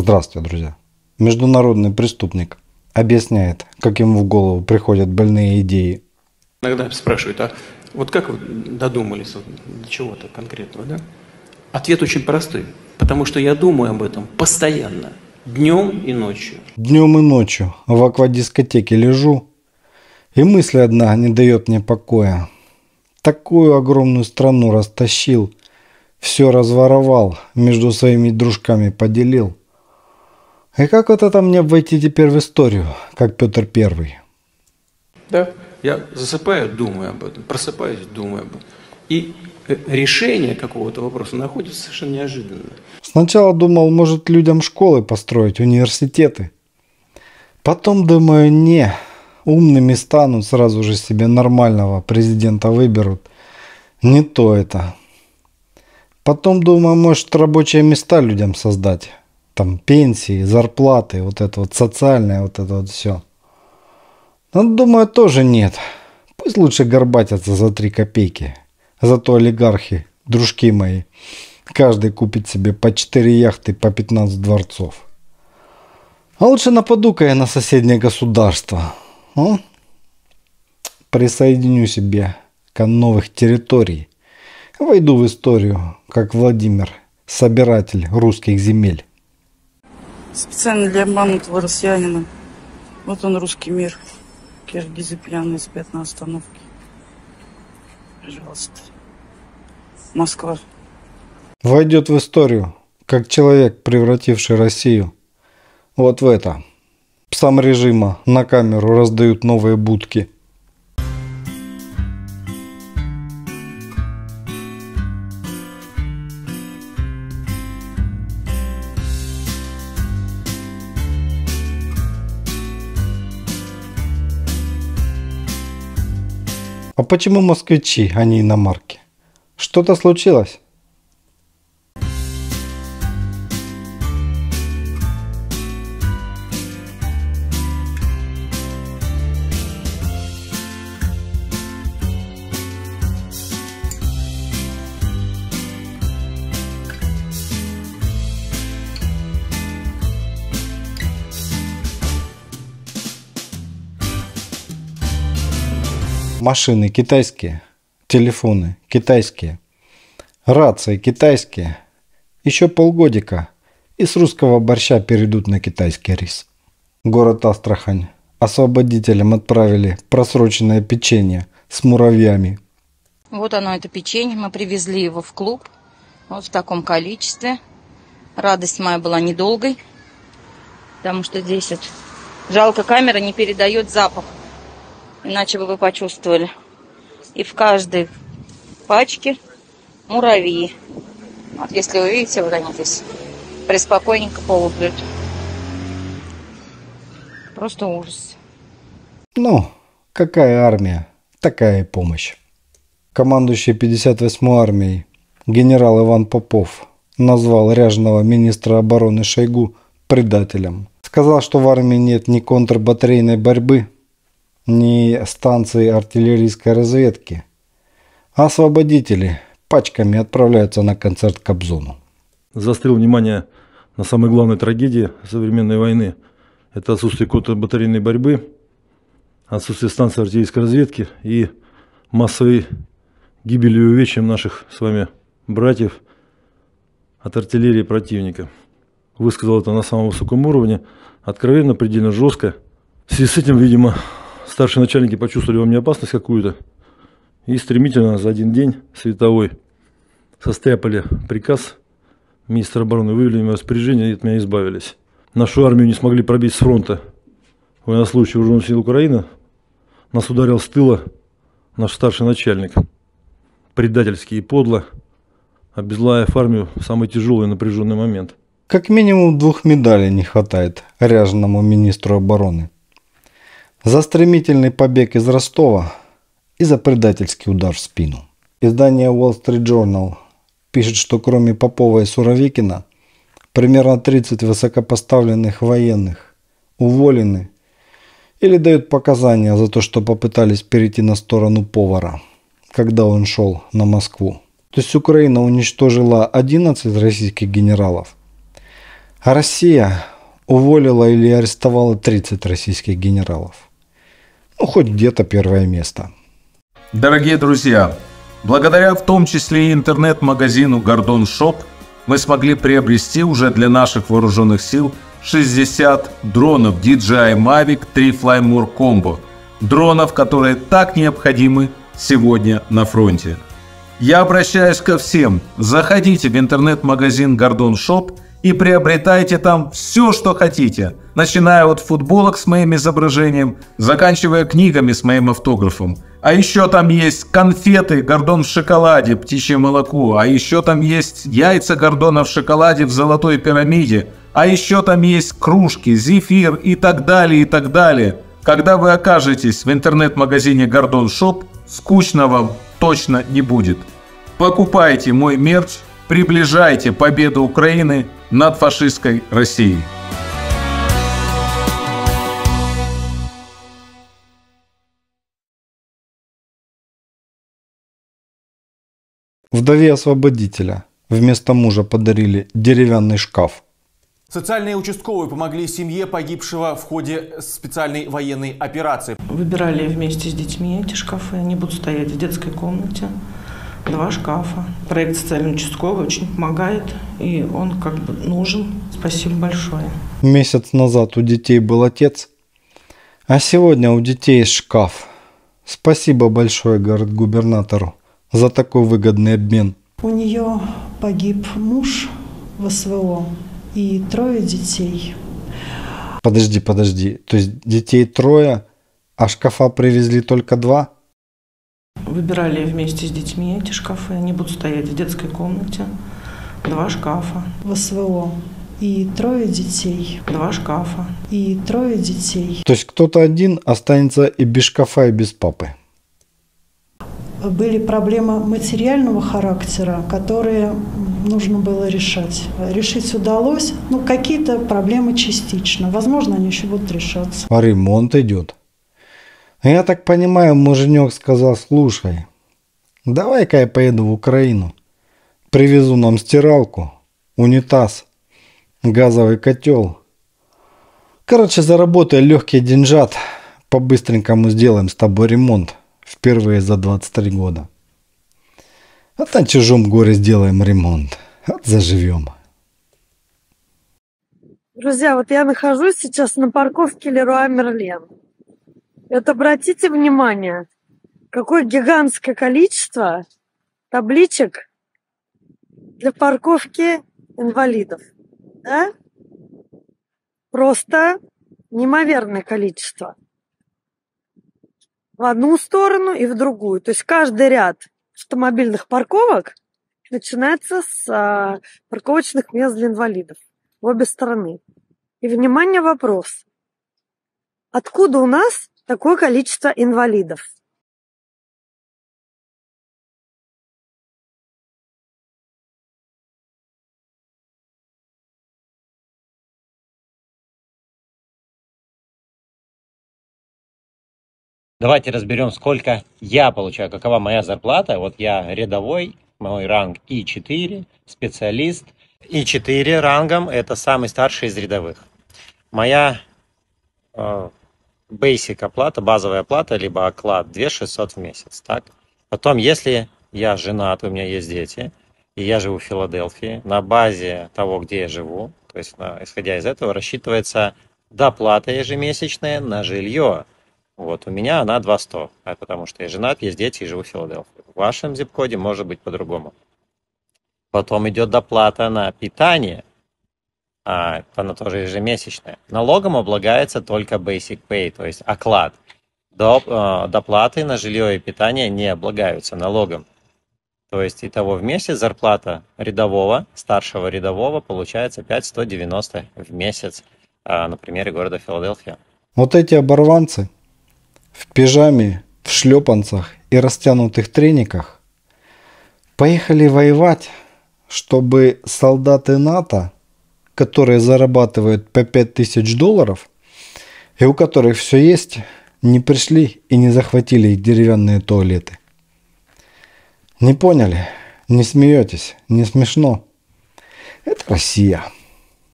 Здравствуйте, друзья. Международный преступник объясняет, как ему в голову приходят больные идеи. Иногда спрашивают, а вот как вы додумались вот до чего-то конкретного, да? Ответ очень простой. Потому что я думаю об этом постоянно, днем и ночью. Днем и ночью в аквадискотеке лежу, и мысль одна не дает мне покоя. Такую огромную страну растащил, все разворовал, между своими дружками поделил. И как вот это мне войти теперь в историю, как Петр Первый? Да, я засыпаю, думаю об этом, просыпаюсь, думаю об этом. И э, решение какого-то вопроса находится совершенно неожиданно. Сначала думал, может людям школы построить, университеты. Потом думаю, не, умными станут, сразу же себе нормального президента выберут. Не то это. Потом думаю, может рабочие места людям создать там пенсии, зарплаты, вот это вот социальное, вот это вот все. Но думаю, тоже нет. Пусть лучше горбатятся за три копейки. Зато олигархи, дружки мои, каждый купит себе по 4 яхты, по 15 дворцов. А лучше нападу-ка я на соседнее государство. А? Присоединю себе к новых территорий. Войду в историю, как Владимир, собиратель русских земель. Специально для обманутого россиянина. Вот он, русский мир. Киргизы пьяные спят на остановке. Пожалуйста. Москва. Войдет в историю, как человек, превративший Россию вот в это. Псам режима на камеру раздают новые будки – А почему москвичи, а не иномарки? Что-то случилось? Машины китайские, телефоны китайские, рации китайские. Еще полгодика и с русского борща перейдут на китайский рис. Город Астрахань. Освободителям отправили просроченное печенье с муравьями. Вот оно, это печенье. Мы привезли его в клуб. Вот в таком количестве. Радость моя была недолгой. Потому что здесь вот жалко камера не передает запах. Иначе бы вы почувствовали. И в каждой пачке муравьи. Вот если вы видите, вот они здесь преспокойненько полуплют. Просто ужас. Ну, какая армия, такая и помощь. Командующий 58-й армией генерал Иван Попов назвал ряженого министра обороны Шойгу предателем. Сказал, что в армии нет ни контрбатарейной борьбы, не станции артиллерийской разведки, а освободители пачками отправляются на концерт к Обзону. Заострил внимание на самой главной трагедии современной войны. Это отсутствие контрбатарейной борьбы, отсутствие станции артиллерийской разведки и массовой гибели и увечьям наших с вами братьев от артиллерии противника. Высказал это на самом высоком уровне, откровенно, предельно жестко. В связи с этим, видимо, старшие начальники почувствовали во мне опасность какую-то и стремительно за один день световой состряпали приказ министра обороны, вывели меня распоряжение и от меня избавились. Нашу армию не смогли пробить с фронта. Военнослужащий вооруженных сил Украины нас ударил с тыла наш старший начальник. Предательски и подло, обезлаяв армию в самый тяжелый и напряженный момент. Как минимум двух медалей не хватает ряженому министру обороны за стремительный побег из Ростова и за предательский удар в спину. Издание Wall Street Journal пишет, что кроме Попова и Суровикина, примерно 30 высокопоставленных военных уволены или дают показания за то, что попытались перейти на сторону повара, когда он шел на Москву. То есть Украина уничтожила 11 российских генералов, А Россия уволила или арестовала 30 российских генералов. Ну, хоть где-то первое место. Дорогие друзья, благодаря в том числе и интернет-магазину Гордон Shop мы смогли приобрести уже для наших вооруженных сил 60 дронов DJI Mavic 3 Fly More Combo. Дронов, которые так необходимы сегодня на фронте. Я обращаюсь ко всем. Заходите в интернет-магазин Gordon Shop – и приобретайте там все, что хотите, начиная от футболок с моим изображением, заканчивая книгами с моим автографом. А еще там есть конфеты Гордон в шоколаде, птичье молоко, а еще там есть яйца Гордона в шоколаде в золотой пирамиде, а еще там есть кружки, зефир и так далее, и так далее. Когда вы окажетесь в интернет-магазине Gordon Shop, скучно вам точно не будет. Покупайте мой мерч, приближайте победу Украины над фашистской Россией. Вдове освободителя вместо мужа подарили деревянный шкаф. Социальные участковые помогли семье погибшего в ходе специальной военной операции. Выбирали вместе с детьми эти шкафы. Они будут стоять в детской комнате два шкафа. Проект социальный участковый очень помогает, и он как бы нужен. Спасибо большое. Месяц назад у детей был отец, а сегодня у детей есть шкаф. Спасибо большое, говорит губернатору, за такой выгодный обмен. У нее погиб муж в СВО и трое детей. Подожди, подожди. То есть детей трое, а шкафа привезли только два? Выбирали вместе с детьми эти шкафы. Они будут стоять в детской комнате. Два шкафа. В СВО. И трое детей. Два шкафа. И трое детей. То есть кто-то один останется и без шкафа, и без папы. Были проблемы материального характера, которые нужно было решать. Решить удалось, ну какие-то проблемы частично. Возможно, они еще будут решаться. А ремонт идет. Я так понимаю, муженек сказал, слушай, давай-ка я поеду в Украину. Привезу нам стиралку, унитаз, газовый котел. Короче, заработай легкий деньжат. По-быстренькому сделаем с тобой ремонт. Впервые за 23 года. Вот на чужом горе сделаем ремонт. Вот заживем. Друзья, вот я нахожусь сейчас на парковке Леруа Мерлен. Это обратите внимание, какое гигантское количество табличек для парковки инвалидов. Да? Просто неимоверное количество. В одну сторону и в другую. То есть каждый ряд автомобильных парковок начинается с а, парковочных мест для инвалидов в обе стороны. И, внимание, вопрос. Откуда у нас такое количество инвалидов. Давайте разберем, сколько я получаю, какова моя зарплата. Вот я рядовой, мой ранг И4, специалист. И4 рангом – это самый старший из рядовых. Моя э, basic оплата, базовая оплата, либо оклад 2 600 в месяц. Так? Потом, если я женат, у меня есть дети, и я живу в Филадельфии, на базе того, где я живу, то есть на, исходя из этого, рассчитывается доплата ежемесячная на жилье. Вот у меня она 200, а потому что я женат, есть дети и живу в Филадельфии. В вашем зип-коде может быть по-другому. Потом идет доплата на питание, а, она тоже ежемесячная. Налогом облагается только basic pay, то есть оклад. До, э, доплаты на жилье и питание не облагаются налогом. То есть итого в месяц зарплата рядового, старшего рядового получается 5190 в месяц э, на примере города Филадельфия. Вот эти оборванцы в пижаме, в шлепанцах и растянутых трениках поехали воевать, чтобы солдаты НАТО которые зарабатывают по 5000 долларов, и у которых все есть, не пришли и не захватили их деревянные туалеты. Не поняли? Не смеетесь? Не смешно? Это Россия.